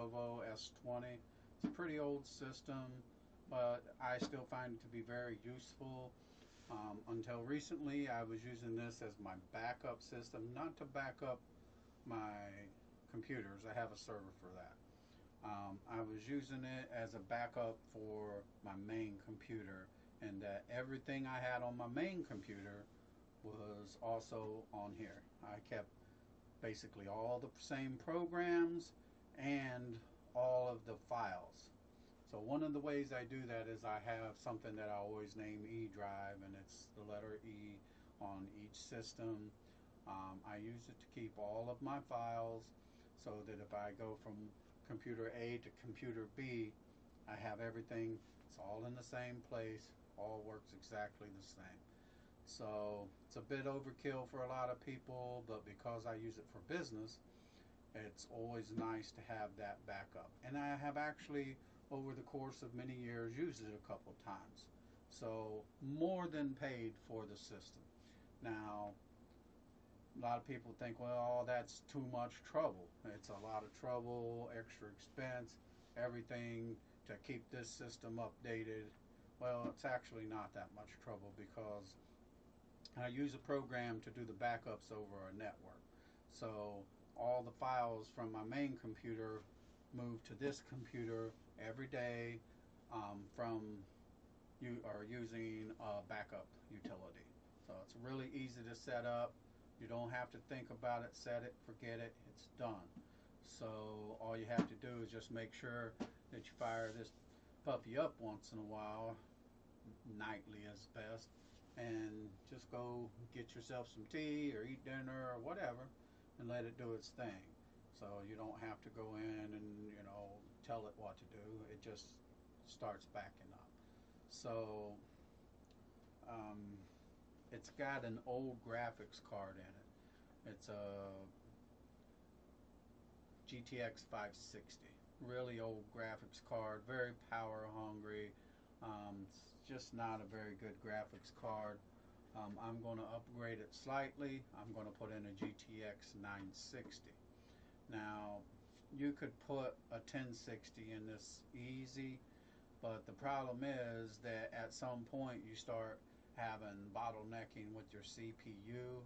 Lenovo S20. It's a pretty old system, but I still find it to be very useful. Um, until recently, I was using this as my backup system, not to back up my computers. I have a server for that. Um, I was using it as a backup for my main computer, and that everything I had on my main computer was also on here. I kept basically all the same programs and all of the files. So one of the ways I do that is I have something that I always name E drive and it's the letter E on each system. Um, I use it to keep all of my files so that if I go from computer A to computer B, I have everything, it's all in the same place, all works exactly the same. So it's a bit overkill for a lot of people, but because I use it for business, it's always nice to have that backup. And I have actually over the course of many years used it a couple times. So more than paid for the system. Now, a lot of people think, well, that's too much trouble. It's a lot of trouble, extra expense, everything to keep this system updated. Well, it's actually not that much trouble because I use a program to do the backups over a network. So all the files from my main computer move to this computer every day um, from you are using a backup utility. So it's really easy to set up. You don't have to think about it, set it, forget it, it's done. So all you have to do is just make sure that you fire this puppy up once in a while, nightly is best, and just go get yourself some tea or eat dinner or whatever and let it do its thing. So you don't have to go in and, you know, tell it what to do. It just starts backing up. So um, it's got an old graphics card in it. It's a GTX 560. Really old graphics card, very power hungry. Um, it's just not a very good graphics card. Um, I'm going to upgrade it slightly. I'm going to put in a GTX 960. Now, you could put a 1060 in this easy, but the problem is that at some point you start having bottlenecking with your CPU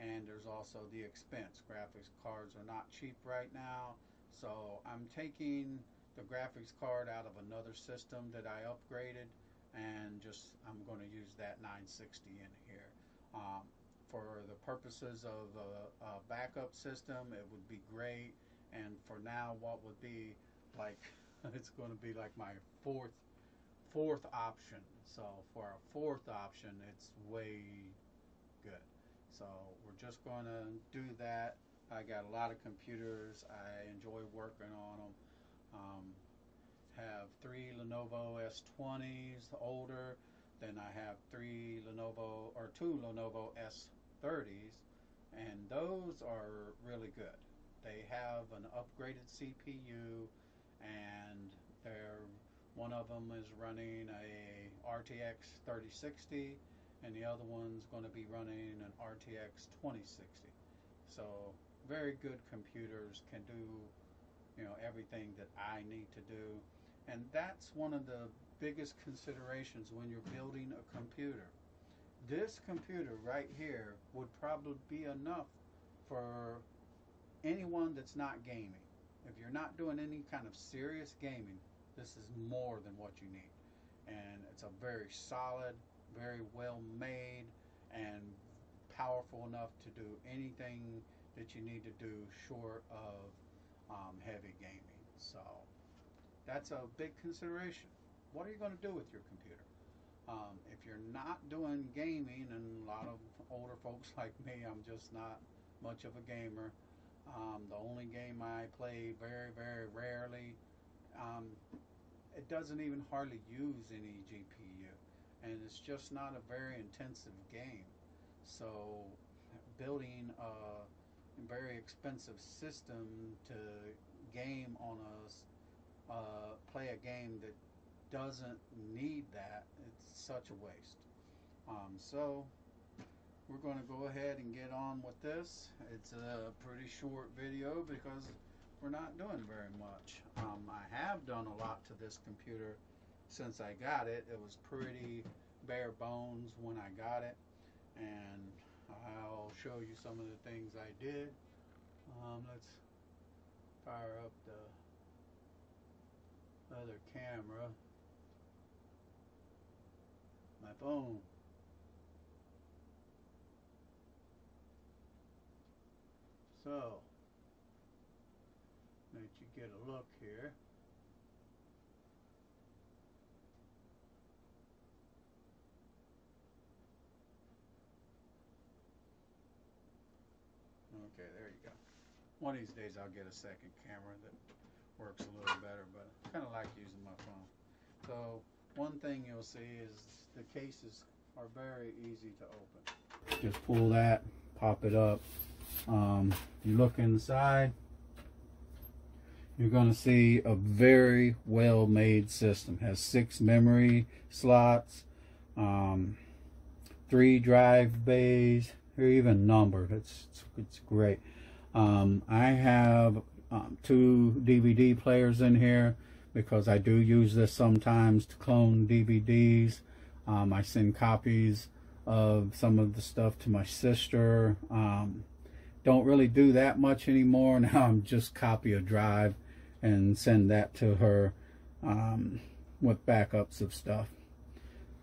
and there's also the expense. Graphics cards are not cheap right now, so I'm taking the graphics card out of another system that I upgraded and just I'm going to use that 960 in here. Um, for the purposes of a, a, backup system, it would be great. And for now, what would be like, it's going to be like my fourth fourth option. So for a fourth option, it's way good. So we're just going to do that. I got a lot of computers. I enjoy working on them. Um, have three Lenovo S20s, older. Then I have three Lenovo or two Lenovo S 30s, and those are really good. They have an upgraded CPU, and they're one of them is running a RTX 3060, and the other one's going to be running an RTX 2060. So very good computers can do you know everything that I need to do and that's one of the biggest considerations when you're building a computer this computer right here would probably be enough for anyone that's not gaming. If you're not doing any kind of serious gaming, this is more than what you need. And it's a very solid, very well made, and powerful enough to do anything that you need to do short of um, heavy gaming. So that's a big consideration. What are you going to do with your computer? Um, if you're not doing gaming, and a lot of older folks like me, I'm just not much of a gamer. Um, the only game I play very, very rarely, um, it doesn't even hardly use any GPU. And it's just not a very intensive game. So building a very expensive system to game on a, uh, play a game that doesn't need that, it's such a waste. Um, so we're going to go ahead and get on with this. It's a pretty short video because we're not doing very much. Um, I have done a lot to this computer since I got it. It was pretty bare bones when I got it, and I'll show you some of the things I did. Um, let's fire up the other camera. My phone. So, let you get a look here. Okay, there you go. One of these days I'll get a second camera that works a little better, but I kind of like using my phone. So one thing you'll see is the cases are very easy to open. Just pull that, pop it up. Um, you look inside, you're going to see a very well made system. It has six memory slots, um, three drive bays, they're even numbered. It's it's, it's great. Um, I have um, two DVD players in here because I do use this sometimes to clone DVDs. Um, I send copies of some of the stuff to my sister. Um, don't really do that much anymore. Now I'm just copy a drive and send that to her um, with backups of stuff.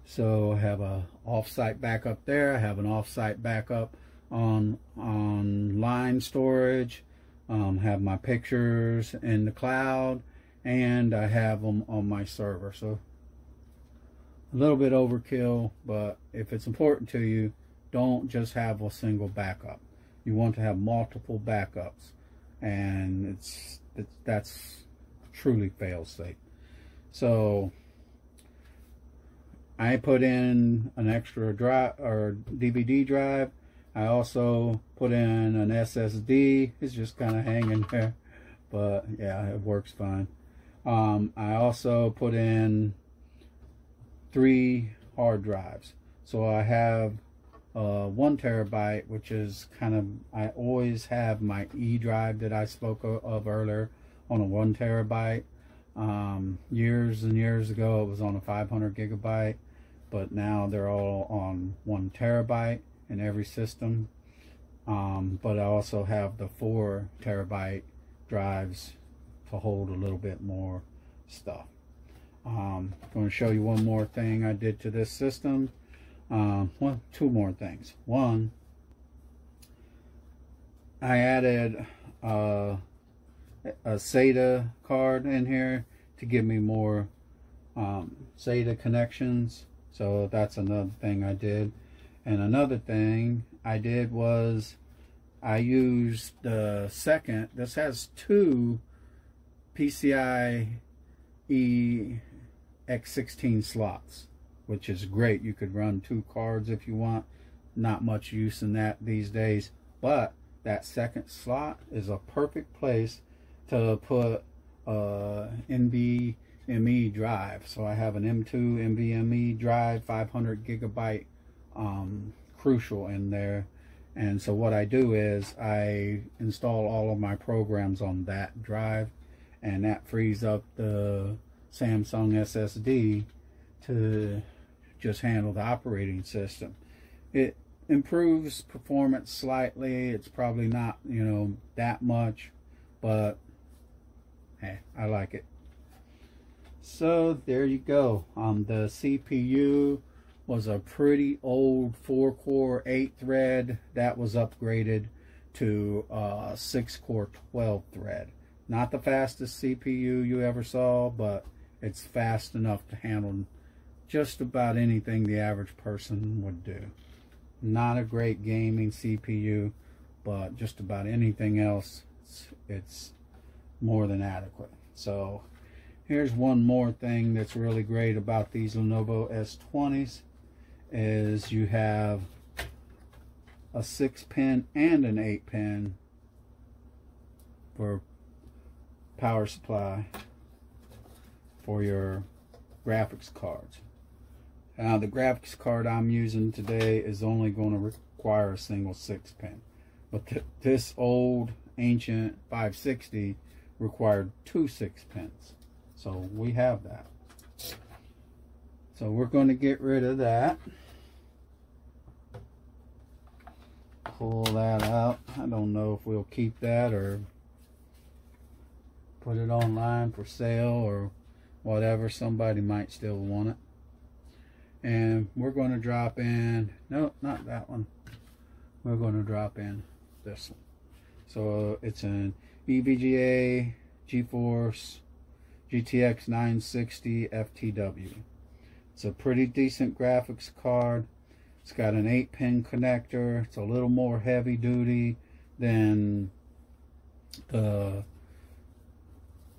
So I have a offsite backup there. I have an offsite backup on online storage. Um, have my pictures in the cloud and I have them on my server. So a little bit overkill, but if it's important to you, don't just have a single backup. You want to have multiple backups, and it's, it's that's truly fail safe. So I put in an extra drive or DVD drive. I also put in an SSD. It's just kind of hanging there, but yeah, it works fine. Um, I also put in three hard drives. So I have uh, one terabyte, which is kind of, I always have my E drive that I spoke of earlier on a one terabyte. Um, years and years ago, it was on a 500 gigabyte, but now they're all on one terabyte in every system. Um, but I also have the four terabyte drives to hold a little bit more stuff. Um, I'm going to show you one more thing I did to this system. Um, well, two more things. One, I added uh, a SATA card in here to give me more um, SATA connections. So that's another thing I did. And another thing I did was I used the second, this has two PCI X16 slots, which is great. You could run two cards if you want. Not much use in that these days, but that second slot is a perfect place to put uh, a NVMe drive. So I have an M2 NVMe drive, 500 gigabyte um, Crucial in there. And so what I do is I install all of my programs on that drive and that frees up the Samsung SSD to just handle the operating system. It improves performance slightly. It's probably not, you know, that much, but hey, I like it. So there you go. Um, the CPU was a pretty old 4-core 8-thread. That was upgraded to uh, 6-core 12-thread. Not the fastest CPU you ever saw, but it's fast enough to handle just about anything the average person would do. Not a great gaming CPU, but just about anything else, it's, it's more than adequate. So here's one more thing that's really great about these Lenovo S20s is you have a 6 pin and an 8 pin for power supply for your graphics cards. Now the graphics card I'm using today is only going to require a single 6 pin. But th this old ancient 560 required two six pins. So we have that. So we're going to get rid of that. Pull that out. I don't know if we'll keep that or put it online for sale or whatever. Somebody might still want it. And we're going to drop in, no, not that one. We're going to drop in this one. So uh, it's an EVGA GeForce GTX 960 FTW. It's a pretty decent graphics card. It's got an 8 pin connector. It's a little more heavy duty than the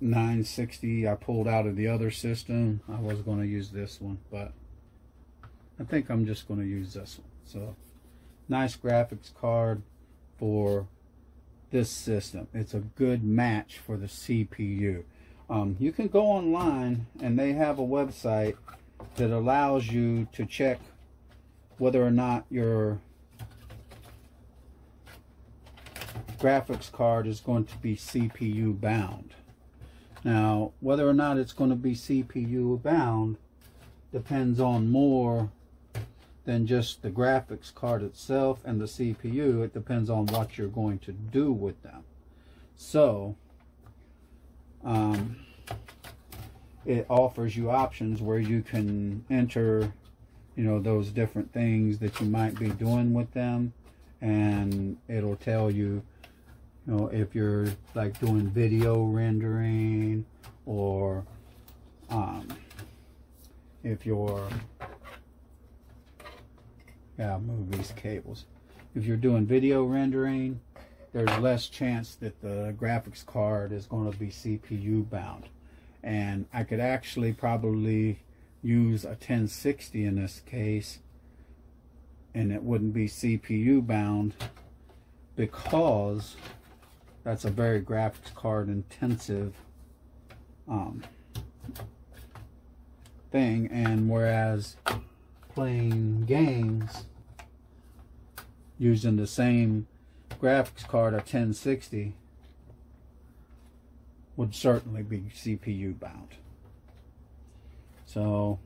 960 I pulled out of the other system. I was going to use this one, but I think I'm just going to use this one. So, nice graphics card for this system. It's a good match for the CPU. Um, you can go online and they have a website that allows you to check whether or not your graphics card is going to be CPU bound. Now, whether or not it's going to be CPU bound depends on more than just the graphics card itself and the CPU. It depends on what you're going to do with them. So, um, it offers you options where you can enter, you know, those different things that you might be doing with them. And it'll tell you, you know, if you're like doing video rendering or um, if you're yeah, move these cables. If you're doing video rendering, there's less chance that the graphics card is going to be CPU bound. And I could actually probably use a 1060 in this case and it wouldn't be CPU bound because that's a very graphics card intensive um, thing and whereas playing games using the same graphics card, a 1060, would certainly be CPU bound. So,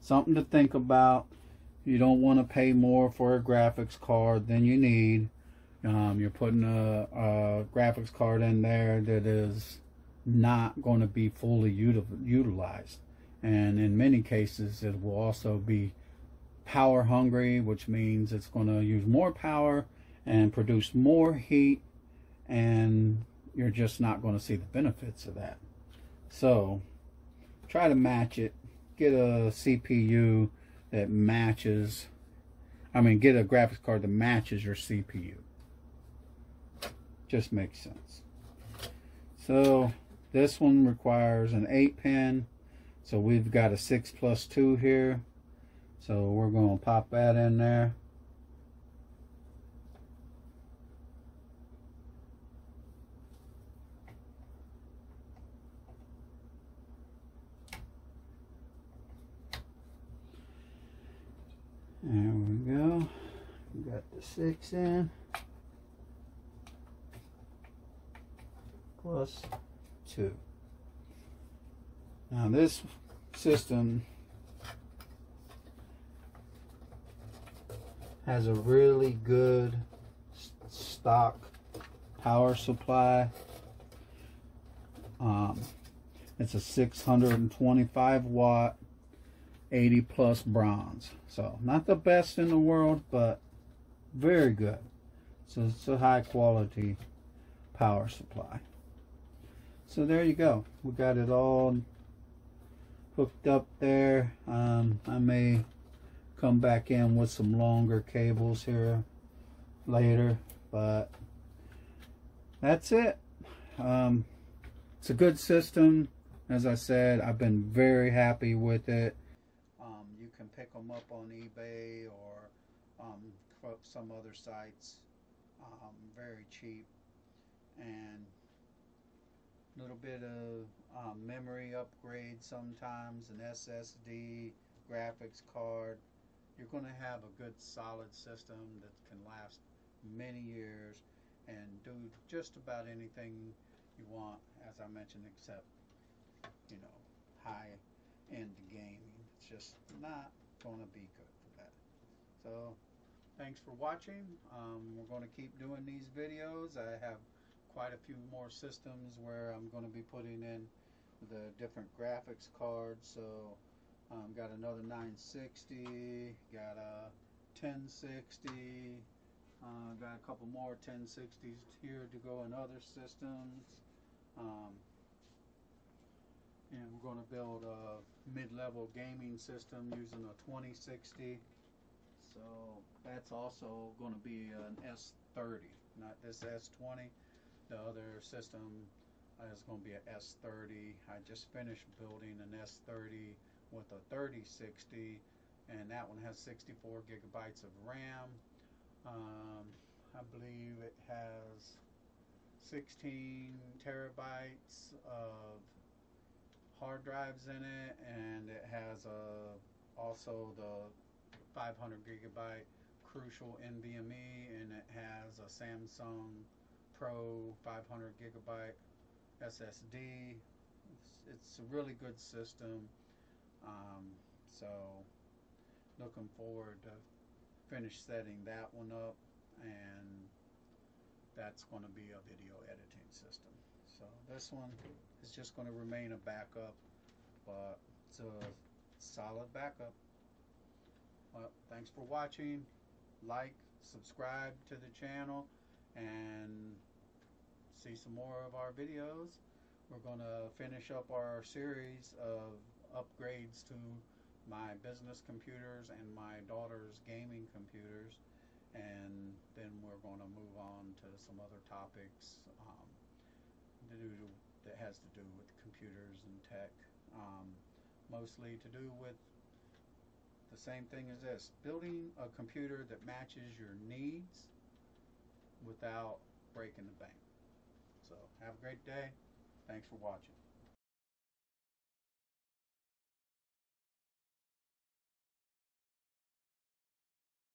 something to think about. You don't want to pay more for a graphics card than you need. Um, you're putting a, a, graphics card in there that is not going to be fully util utilized. And in many cases, it will also be power hungry, which means it's going to use more power and produce more heat, and you're just not going to see the benefits of that. So, try to match it. Get a CPU that matches, I mean, get a graphics card that matches your CPU. Just makes sense. So, this one requires an 8 pin. So, we've got a 6 plus 2 here. So we're going to pop that in there. There we go. We got the six in. Plus two. Now this system has a really good stock power supply. Um, it's a 625 watt, 80 plus bronze. So not the best in the world, but very good. So it's a high quality power supply. So there you go. We got it all hooked up there. Um, I may come back in with some longer cables here later but that's it um, it's a good system as I said I've been very happy with it um, you can pick them up on eBay or some other sites um, very cheap and a little bit of um, memory upgrade sometimes an SSD graphics card you're going to have a good solid system that can last many years and do just about anything you want, as I mentioned, except, you know, high end gaming. It's just not going to be good for that. So, thanks for watching. Um, we're going to keep doing these videos. I have quite a few more systems where I'm going to be putting in the different graphics cards. So, um, got another 960, got a 1060, uh, got a couple more 1060s here to go in other systems. Um, and we're going to build a mid-level gaming system using a 2060. So that's also going to be an S30, not this S20. The other system is going to be an S30. I just finished building an S30 with a 3060 and that one has 64 gigabytes of RAM. Um, I believe it has 16 terabytes of hard drives in it, and it has a also the 500 gigabyte Crucial NVMe, and it has a Samsung Pro 500 gigabyte SSD. It's, it's a really good system. Um, so looking forward to finish setting that one up and that's going to be a video editing system. So this one is just going to remain a backup, but it's a solid backup. Well, thanks for watching. Like, subscribe to the channel, and see some more of our videos. We're going to finish up our series of upgrades to my business computers and my daughter's gaming computers and then we're going to move on to some other topics um, that has to do with computers and tech um, mostly to do with the same thing as this. Building a computer that matches your needs without breaking the bank. So have a great day. Thanks for watching